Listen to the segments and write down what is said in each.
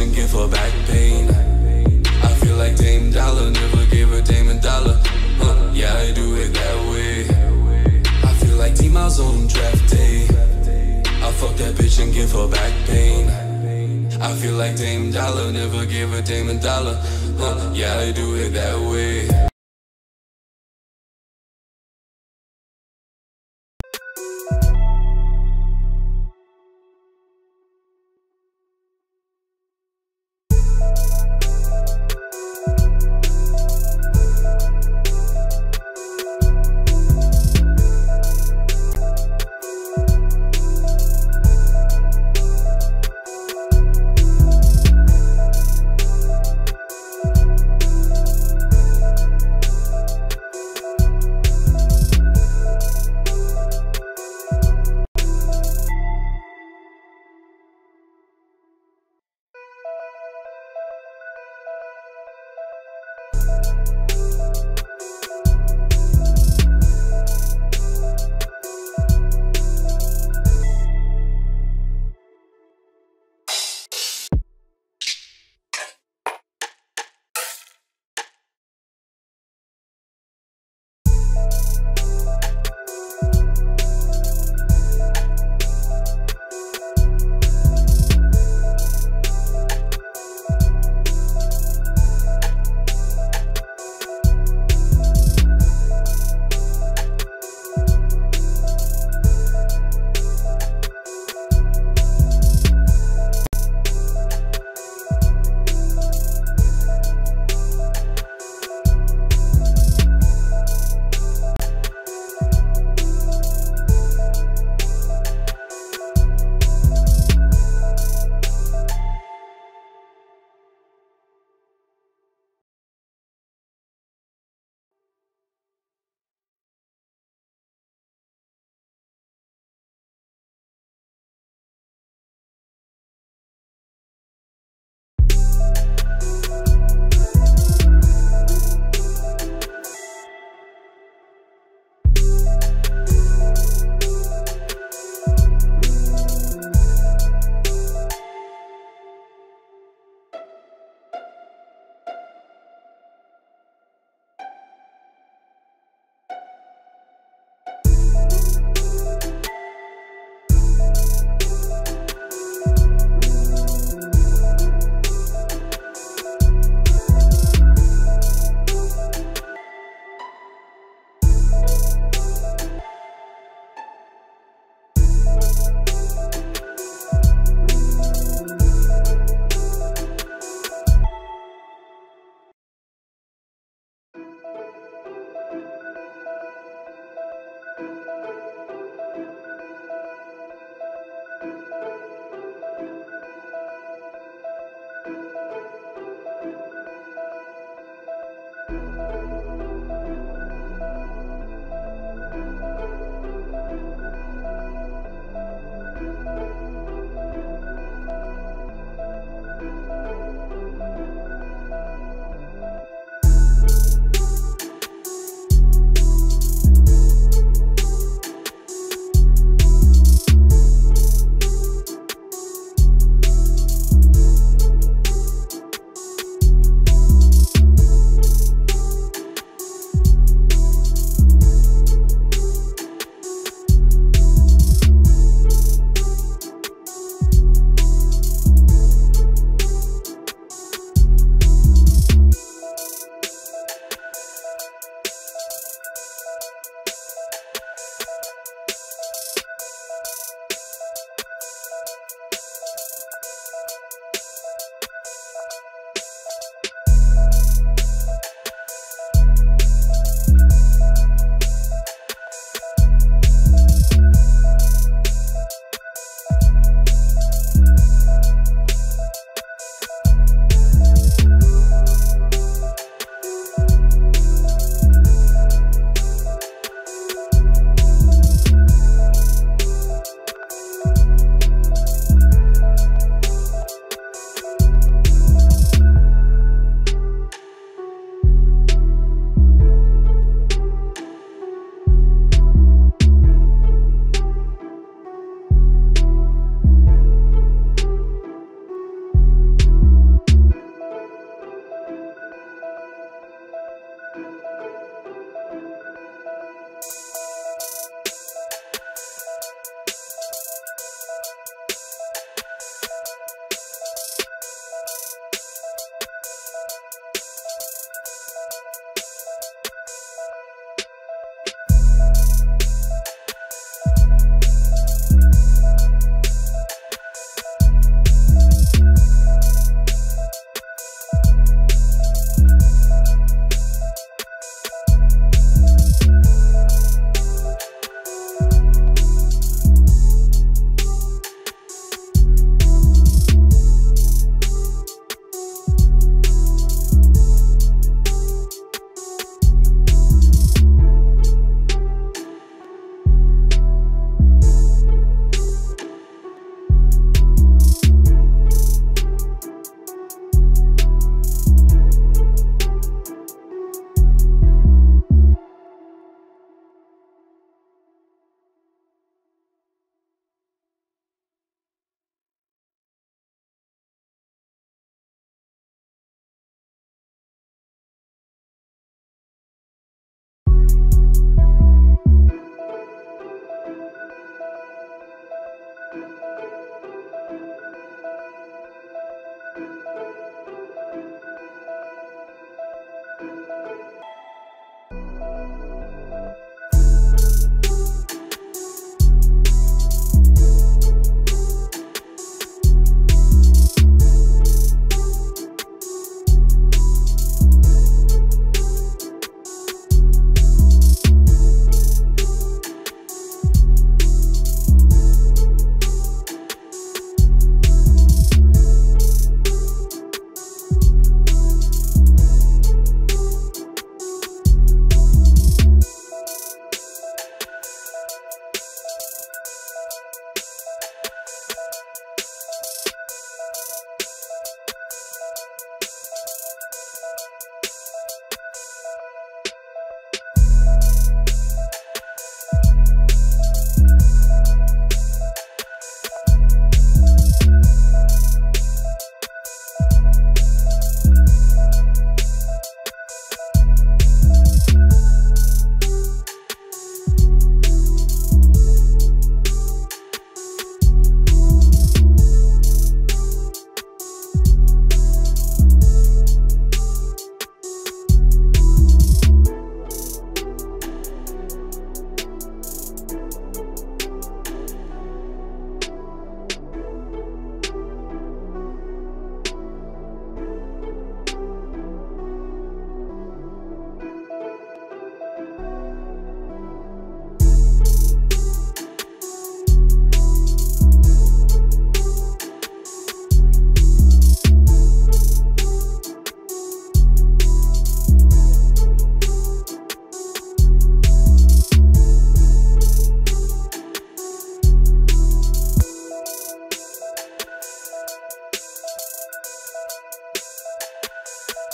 and give her back pain. I feel like Dame Dollar never gave a dollar. Huh, yeah, I do it that way. I feel like Miles on draft day. I fuck that bitch and give her back pain. I feel like Dame Dollar never gave a Dame a dollar. Huh, yeah, I do it that way.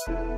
Podcast.